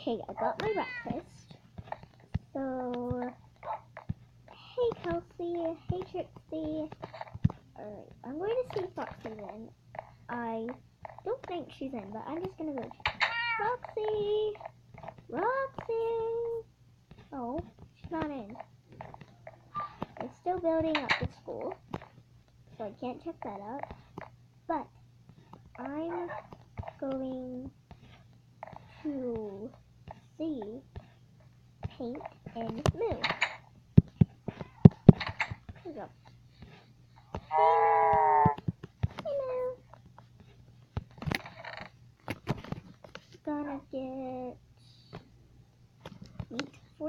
Okay, I got my breakfast. So, hey Kelsey, hey Trixie. Alright, I'm going to see Foxy then. I don't think she's in, but I'm just gonna go check. Roxy! Oh, she's not in. They're still building up the school, so I can't check that out. But I'm going to see Paint and Moo. Here we go. Hey Moo! Hey Moo! Gonna get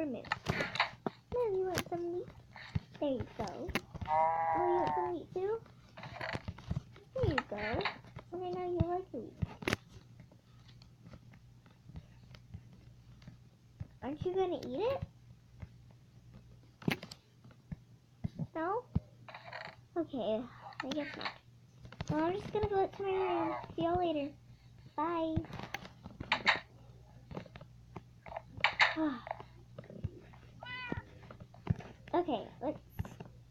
Moo. Moo, you want some meat? There you go. Oh, you want some meat too? There you go. Okay, now you like meat. Aren't you gonna eat it? No? Okay, I guess not. Well, I'm just gonna go to my room. See y'all later. Bye. Ah. Okay, let's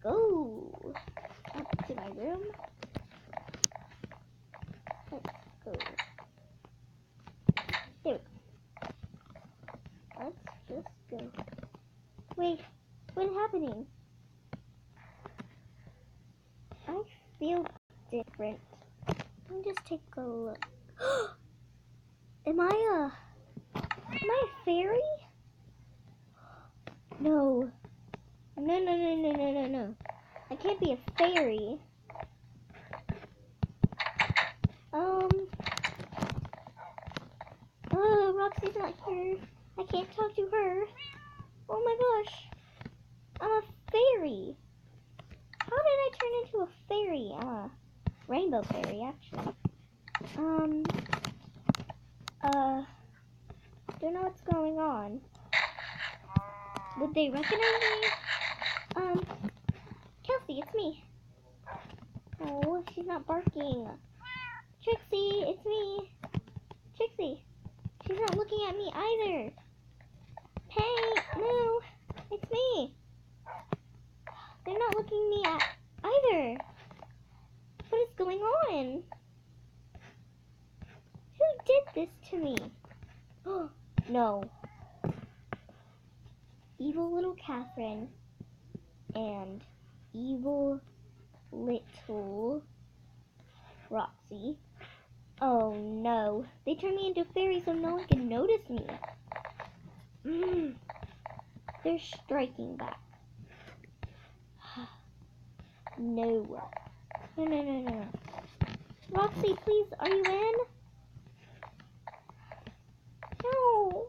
go up to my room. Let's go. There we go. Let's just go. Wait, what's happening? I feel different. Let me just take a look. am I a am I a fairy? No. No no no no no no no. I can't be a fairy. Um Oh Roxy's not here. I can't talk to her. Oh my gosh. I'm a fairy. How did I turn into a fairy? I'm a rainbow fairy, actually. Um, uh, don't know what's going on. Would they recognize me? Um, Kelsey, it's me. Oh, she's not barking. Trixie, it's me. Trixie, she's not looking at me either. Hey, no, it's me. They're not looking me at either. What is going on? Who did this to me? Oh, no. Evil little Catherine and evil little Roxy. Oh no. They turned me into a fairy so no one can notice me. Mm. They're striking back. No. No, no, no, no. Roxy, please, are you in? No.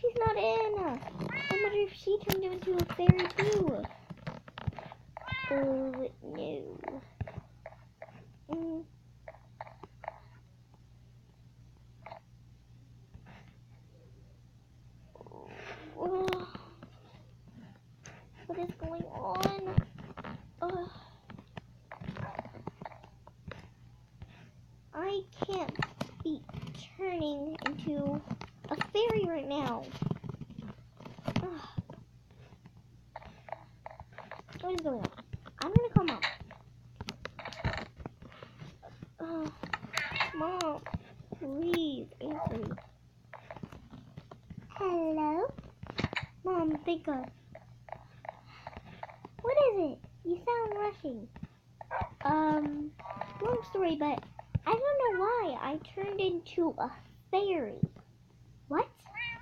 She's not in. I wonder if she turned into a fairy too. Oh, no. Oh. What is going on? I can't be turning into a fairy right now. What is going on? I'm gonna call mom. Ugh. Mom, please answer me. Hello? Mom, God. What is it? You sound rushing. Um, long story, but I don't know why I turned into a fairy. What?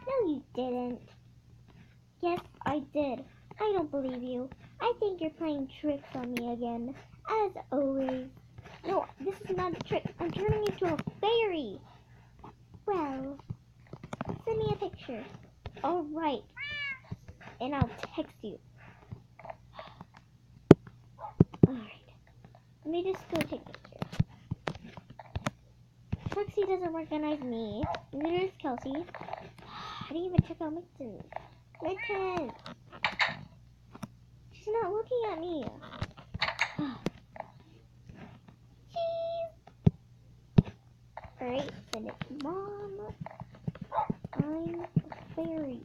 No, you didn't. Yes, I did. I don't believe you. I think you're playing tricks on me again, as always. No, this is not a trick. I'm turning into a fairy. Well, send me a picture. All right. And I'll text you. Alright. Let me just go take pictures. Trixie doesn't recognize me. Neither does Kelsey. I didn't even check out Mitten. Mitten! She's not looking at me. Cheese! Alright, send it to mom. I'm a fairy.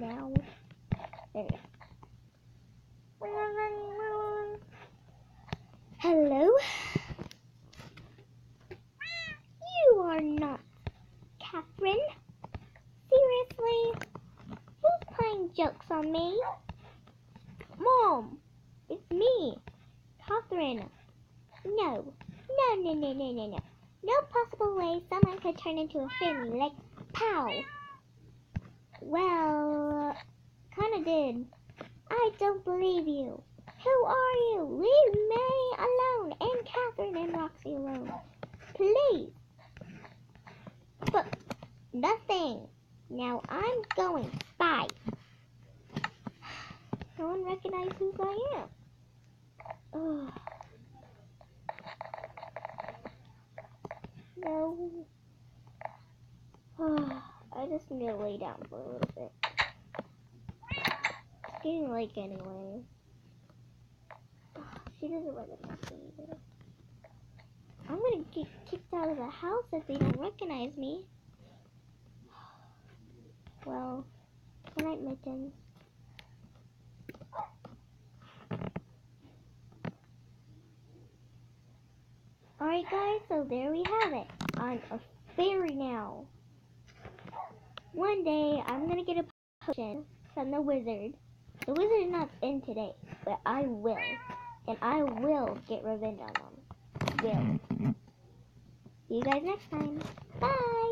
Now. There. Hello? You are not Catherine. Seriously? Who's playing jokes on me? Mom, it's me, Catherine. No, no, no, no, no, no, no. No possible way someone could turn into a fairy like Pow. Well, kinda did. I don't believe you. Who are you? Leave me alone and Catherine and Roxy alone. Please. But nothing. Now I'm going. Bye. No one recognizes who I am. Ugh. No. I just need to lay down for a little bit. It's getting late anyway. She doesn't recognize me either. I'm gonna get kicked out of the house if they don't recognize me. Well, good night, Mittens. Alright guys, so there we have it. I'm a fairy now. One day, I'm gonna get a potion from the wizard. The wizard is not in today, but I will. And I will get revenge on them. Will. See you guys next time. Bye!